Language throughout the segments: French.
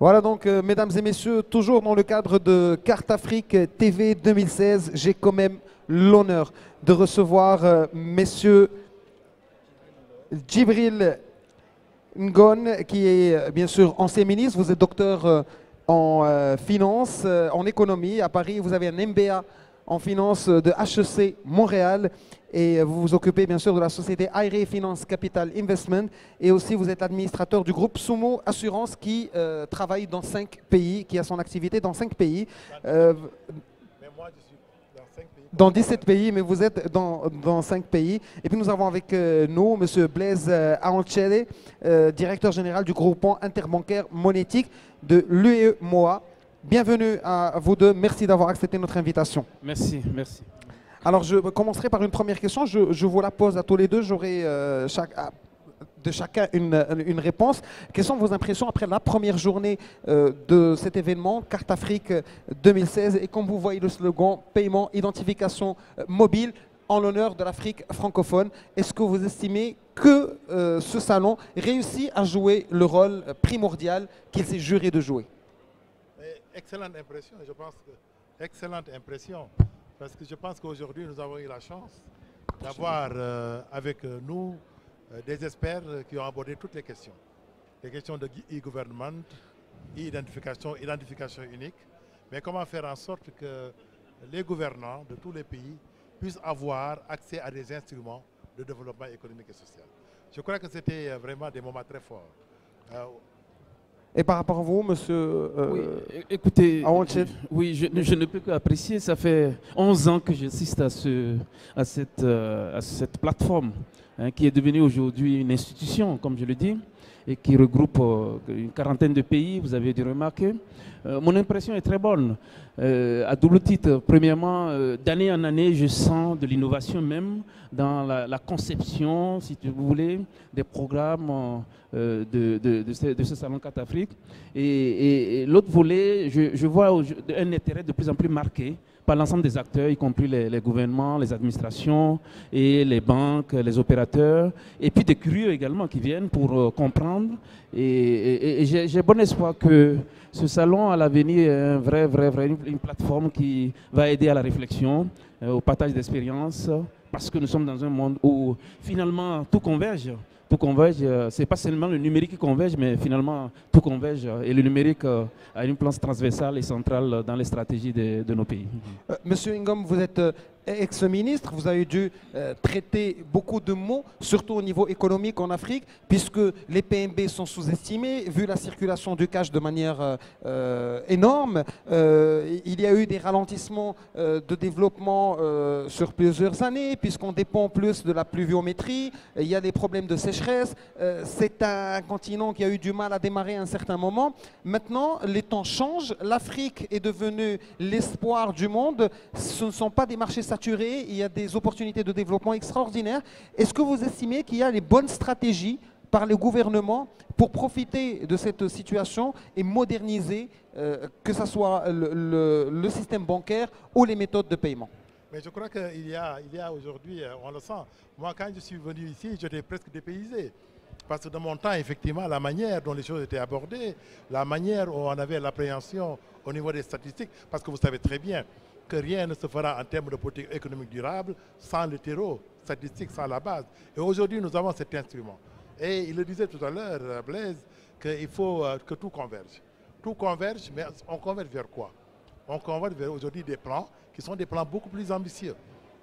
Voilà donc, euh, mesdames et messieurs, toujours dans le cadre de Carte Afrique TV 2016, j'ai quand même l'honneur de recevoir euh, messieurs Djibril Ngon, qui est euh, bien sûr ancien ministre. Vous êtes docteur euh, en finance, en économie. À Paris, vous avez un MBA en finance de HEC Montréal. Et vous vous occupez bien sûr de la société Aire Finance Capital Investment. Et aussi, vous êtes administrateur du groupe Sumo Assurance qui euh, travaille dans cinq pays, qui a son activité dans cinq pays. Euh, Mais moi, je suis dans cinq pays. dans 17 pays, mais vous êtes dans, dans 5 pays. Et puis nous avons avec euh, nous M. Blaise euh, Aonchele, euh, directeur général du groupement interbancaire monétique de l'UEMOA. Bienvenue à vous deux. Merci d'avoir accepté notre invitation. Merci, merci. Alors je commencerai par une première question. Je, je vous la pose à tous les deux. J'aurai euh, chaque- de chacun une, une réponse. Quelles sont vos impressions après la première journée euh, de cet événement, Carte Afrique 2016 Et comme vous voyez le slogan, paiement, identification euh, mobile en l'honneur de l'Afrique francophone, est-ce que vous estimez que euh, ce salon réussit à jouer le rôle euh, primordial qu'il s'est juré de jouer? Excellente impression, je pense que excellente impression, parce que je pense qu'aujourd'hui nous avons eu la chance d'avoir euh, avec euh, nous euh, des experts qui ont abordé toutes les questions. Les questions de e-government, e-identification, identification unique, mais comment faire en sorte que les gouvernants de tous les pays puissent avoir accès à des instruments de développement économique et social? Je crois que c'était vraiment des moments très forts. Et par rapport à vous, monsieur euh, Oui, écoutez, oui, je, je ne peux qu'apprécier. Ça fait 11 ans que j'assiste à, ce, à, cette, euh, à cette plateforme hein, qui est devenue aujourd'hui une institution, comme je le dis, et qui regroupe euh, une quarantaine de pays, vous avez dû remarquer. Euh, mon impression est très bonne. Euh, à double titre, premièrement, d'année en année, je sens de l'innovation même dans la, conception, si tu voulez, des programmes de, ce, Salon 4 Afrique. Et, et- l'autre volet, je, vois un intérêt de plus en plus marqué l'ensemble des acteurs, y compris les, gouvernements, les administrations et les banques, les opérateurs, et puis des curieux également qui viennent pour euh, comprendre. Et, j'ai bon espoir que ce salon à l'avenir est un vrai, vrai, vrai, une, une plateforme qui va aider à la réflexion, euh, au partage d'expériences, parce que nous sommes dans un monde où finalement tout converge. Tout converge, euh, c'est pas seulement le numérique qui converge, mais finalement tout converge. euh, Et le numérique euh, a une place transversale et centrale euh, dans les stratégies de, de nos pays. Monsieur Ingom, vous êtes ex-ministre, vous avez dû traiter beaucoup de mots, surtout au niveau économique en Afrique, puisque les PMB sont sous-estimés, vu la circulation du cash de manière énorme. Il y a eu des ralentissements de développement sur plusieurs années, puisqu'on dépend plus de la pluviométrie, il y a des problèmes de sécheresse. Euh, C'est un continent qui a eu du mal à démarrer à un certain moment. Maintenant, les temps changent, l'Afrique est devenue l'espoir du monde, ce ne sont pas des marchés saturés, il y a des opportunités de développement extraordinaires. Est-ce que vous estimez qu'il y a les bonnes stratégies par le gouvernement pour profiter de cette situation et moderniser, euh, que ce soit le, système bancaire ou les méthodes de paiement? Mais je crois qu'il y a, a aujourd'hui, euh, on le sent. Moi, quand je suis venu ici, j'étais presque dépaysé. Parce que de mon temps, effectivement, la manière dont les choses étaient abordées, la manière où on avait l'appréhension au niveau des statistiques, parce que vous savez très bien que rien ne se fera en termes de politique économique durable sans le terreau statistique, sans la base. Et aujourd'hui, nous avons cet instrument. Et il le disait tout à l'heure, euh, Blaise, qu'il faut euh, que tout converge. Tout converge, mais on converge vers quoi? On converge vers aujourd'hui des plans qui sont des plans beaucoup plus ambitieux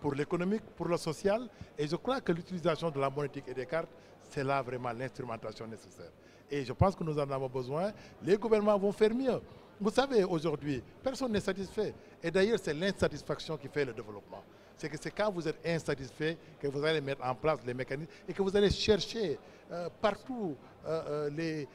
pour l'économique, pour le social. Et je crois que l'utilisation de la monétique et des cartes, c'est là vraiment l'instrumentation nécessaire. Et je pense que nous en avons besoin. Les gouvernements vont faire mieux. Vous savez, aujourd'hui, personne n'est satisfait. Et d'ailleurs, c'est l'insatisfaction qui fait le développement. C'est que c'est quand vous êtes insatisfait que vous allez mettre en place les mécanismes et que vous allez chercher euh, partout euh, euh,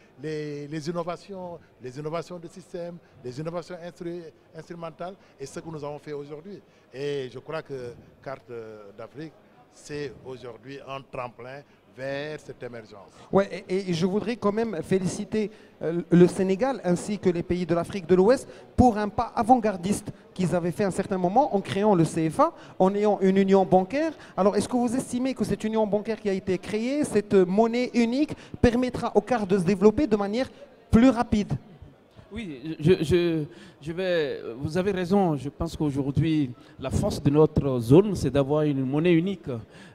les, innovations, les innovations de système, les innovations instru- instrumentales et ce que nous avons fait aujourd'hui. Et je crois que Carte d'Afrique, c'est aujourd'hui un tremplin vers cette émergence. Ouais, et, je voudrais quand même féliciter euh, le Sénégal ainsi que les pays de l'Afrique de l'Ouest pour un pas avant-gardiste qu'ils avaient fait à un certain moment en créant le CFA, en ayant une union bancaire. Alors, est-ce que vous estimez que cette union bancaire qui a été créée, cette monnaie unique, permettra au CAR de se développer de manière plus rapide? Oui, je, je, vais, vous avez raison. Je pense qu'aujourd'hui, la force de notre zone, c'est d'avoir une monnaie unique.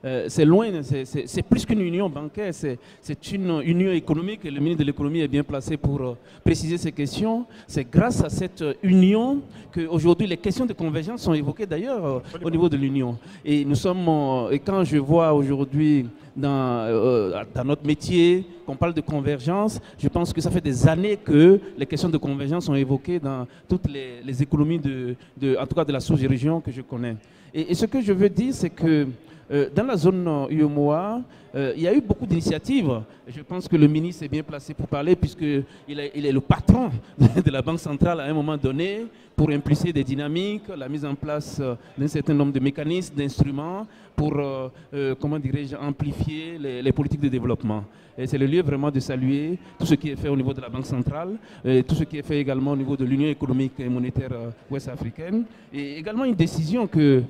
Euh, c'est loin, c'est plus qu'une union bancaire, c'est une union économique. Et le ministre de l'économie est bien placé pour euh, préciser ces questions. C'est grâce à cette union qu'aujourd'hui les questions de convergence sont évoquées d'ailleurs euh, au niveau de l'union. Et nous sommes, et quand je vois aujourd'hui dans, dans notre métier, qu'on parle de convergence, je pense que ça fait des années que les questions de convergence sont évoquées dans toutes les, économies, de, en tout cas de la sous-région que je connais. Et, ce que je veux dire, c'est que euh, dans la zone UMOA, euh, il y a eu beaucoup d'initiatives. Je pense que le ministre est bien placé pour parler puisqu'il est, il est le patron de la Banque centrale à un moment donné pour impulser des dynamiques, la mise en place euh, d'un certain nombre de mécanismes, d'instruments pour, comment dirais-je, amplifier les politiques de développement. Et c'est le lieu vraiment de saluer tout ce qui est fait au niveau de la Banque centrale, tout ce qui est fait également au niveau de l'Union économique et monétaire euh, ouest-africaine. Et également une décision que,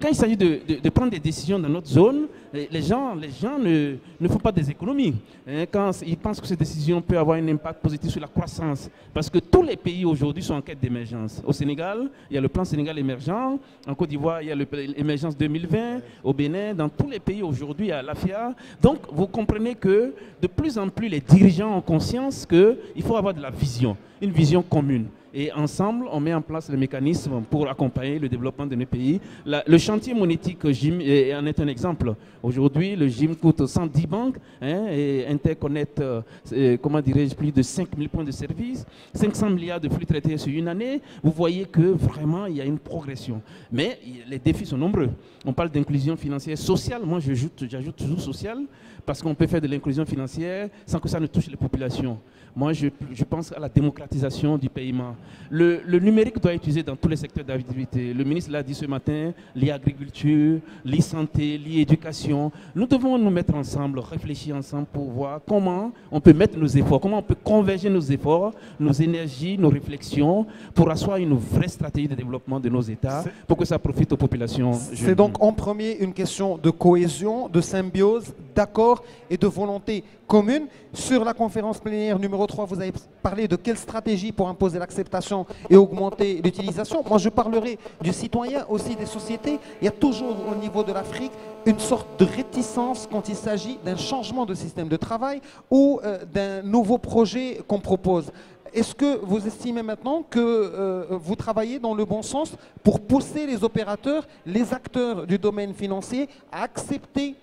quand il s'agit de, prendre des décisions dans notre zone, les gens, les gens ne, ne font pas des économies. Hein, quand ils pensent que ces décisions peuvent avoir un impact positif sur la croissance, parce que tous les pays aujourd'hui sont en quête d'émergence. Au Sénégal, il y a le plan Sénégal émergent. En Côte d'Ivoire, il y a l'émergence 2020. Au Bénin, dans tous les pays aujourd'hui, il y a l'AFIA. Donc, vous comprenez que de plus en plus, les dirigeants ont conscience qu'il faut avoir de la vision, une vision commune. Et ensemble, on met en place les mécanismes pour accompagner le développement de nos pays. le chantier monétique GIM en est un exemple. Aujourd'hui, le GIM coûte 110 banques hein, et interconnecte, euh, comment dirais-je, plus de 5000 points de service, 500 milliards de flux traités sur une année. Vous voyez que vraiment, il y a une progression. Mais les défis sont nombreux. On parle d'inclusion financière sociale. Moi, j'ajoute toujours sociale parce qu'on peut faire de l'inclusion financière sans que ça ne touche les populations. Moi, je, pense à la démocratisation du paiement. Le, numérique doit être utilisé dans tous les secteurs d'activité. Le ministre l'a dit ce matin, l'e-agriculture, l'e-santé, l'e-éducation. Nous devons nous mettre ensemble, réfléchir ensemble pour voir comment on peut mettre nos efforts, comment on peut converger nos efforts, nos énergies, nos réflexions pour asseoir une vraie stratégie de développement de nos États pour que ça profite aux populations. C'est donc en premier une question de cohésion, de symbiose, d'accord et de volonté commune. Sur la conférence plénière numéro 3, vous avez parlé de quelle stratégie pour imposer l'acceptation et augmenter l'utilisation. Moi, je parlerai du citoyen, aussi des sociétés. Il y a toujours au niveau de l'Afrique une sorte de réticence quand il s'agit d'un changement de système de travail ou euh, d'un nouveau projet qu'on propose. Est-ce que vous estimez maintenant que euh, vous travaillez dans le bon sens pour pousser les opérateurs, les acteurs du domaine financier à accepter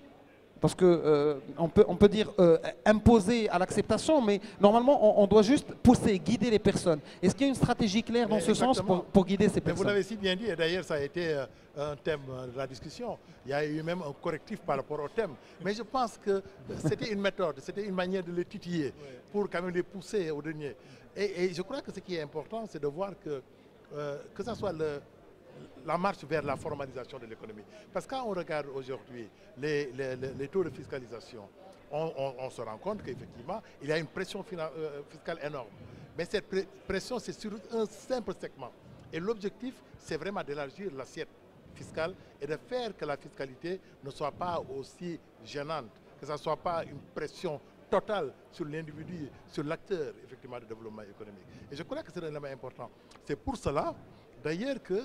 parce qu'on euh, peut, on peut dire euh, imposer à l'acceptation, mais normalement, on, doit juste pousser, guider les personnes. Est-ce qu'il y a une stratégie claire dans ce sens pour, guider ces personnes Vous l'avez si bien dit, et d'ailleurs, ça a été euh, un thème de la discussion. Il y a eu même un correctif par rapport au thème. Mais je pense que c'était une méthode, c'était une manière de les titiller pour quand même les pousser au dernier. Et, et je crois que ce qui est important, c'est de voir que, que ce soit le, la marche vers la formalisation de l'économie. Parce que quand on regarde aujourd'hui les, taux de fiscalisation, on, se rend compte qu'effectivement, il y a une pression euh, fiscale énorme. Mais cette pression, c'est sur un simple segment. Et l'objectif, c'est vraiment d'élargir l'assiette fiscale et de faire que la fiscalité ne soit pas aussi gênante, que ce ne soit pas une pression totale sur l'individu, sur l'acteur effectivement de développement économique. Et je crois que c'est un élément important. C'est pour cela, d'ailleurs, que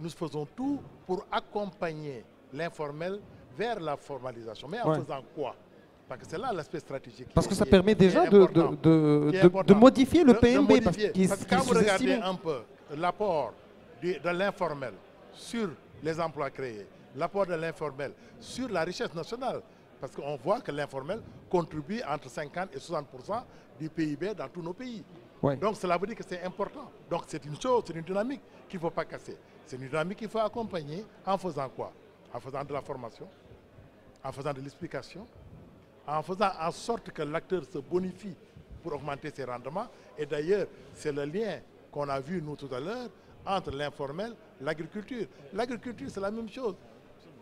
nous faisons tout pour accompagner l'informel vers la formalisation. Mais en faisant quoi? Parce que c'est là l'aspect stratégique. Parce que ça permet déjà de, de, modifier le PMB. Parce, que quand vous regardez un peu l'apport de, l'informel sur les emplois créés, l'apport de l'informel sur la richesse nationale, parce qu'on voit que l'informel contribue entre 50 et 60% du PIB dans tous nos pays. Donc cela veut dire que c'est important. Donc c'est une chose, c'est une dynamique qu'il ne faut pas casser. C'est une dynamique qu'il faut accompagner en faisant quoi? En faisant de la formation, en faisant de l'explication, en faisant en sorte que l'acteur se bonifie pour augmenter ses rendements. Et d'ailleurs, c'est le lien qu'on a vu nous tout à l'heure entre l'informel et l'agriculture. L'agriculture, c'est la même chose.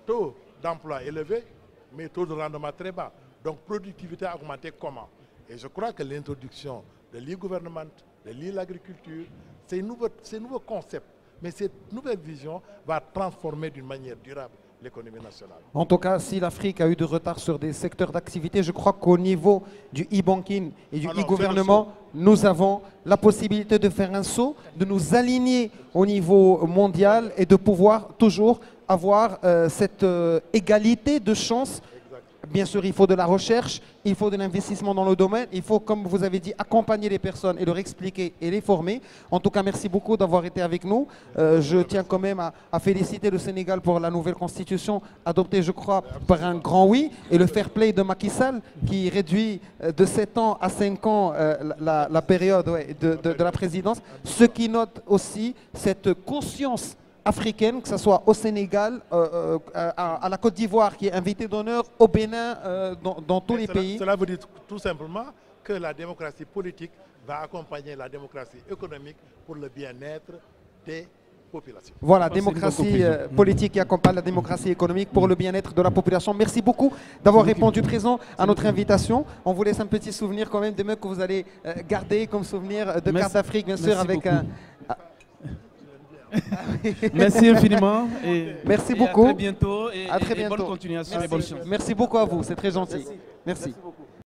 Taux d'emploi élevé, mais taux de rendement très bas. Donc, productivité augmentée comment? Et je crois que l'introduction de l'e-gouvernement, de l'e-agriculture, c'est un nouveau concept mais cette nouvelle vision va transformer d'une manière durable l'économie nationale. En tout cas, si l'Afrique a eu du retard sur des secteurs d'activité, je crois qu'au niveau du e-banking et du e-gouvernement, nous avons la possibilité de faire un saut, de nous aligner au niveau mondial et de pouvoir toujours avoir euh, cette euh, égalité de chances. Bien sûr, il faut de la recherche, il faut de l'investissement dans le domaine, il faut, comme vous avez dit, accompagner les personnes et leur expliquer et les former. En tout cas, merci beaucoup d'avoir été avec nous. Euh, je tiens quand même à, féliciter le Sénégal pour la nouvelle constitution adoptée, je crois, par un grand oui, et le fair play de Macky Sall qui réduit euh, de 7 ans à 5 ans euh, la, période de la présidence, ce qui note aussi cette conscience africaine, que ce soit au Sénégal, euh, euh, à, à la Côte d'Ivoire qui est invité d'honneur, au Bénin, euh, dans, dans tous les cela, pays. Cela veut dire tout simplement que la démocratie politique va accompagner la démocratie économique pour le bien-être des populations. Voilà, bonne démocratie euh, politique qui accompagne la démocratie économique pour le bien-être de la population. Merci beaucoup d'avoir répondu présent à notre invitation. On vous laisse un petit souvenir quand même demain que vous allez garder comme souvenir de Merci- carte d'Afrique, bien sûr, merci avec beaucoup. un... Merci infiniment. Et, Merci et beaucoup. À très bientôt. Et, À très et- et bonne bientôt. continuation et Merci. bonne chance. Merci beaucoup à vous, c'est très gentil. Merci. beaucoup.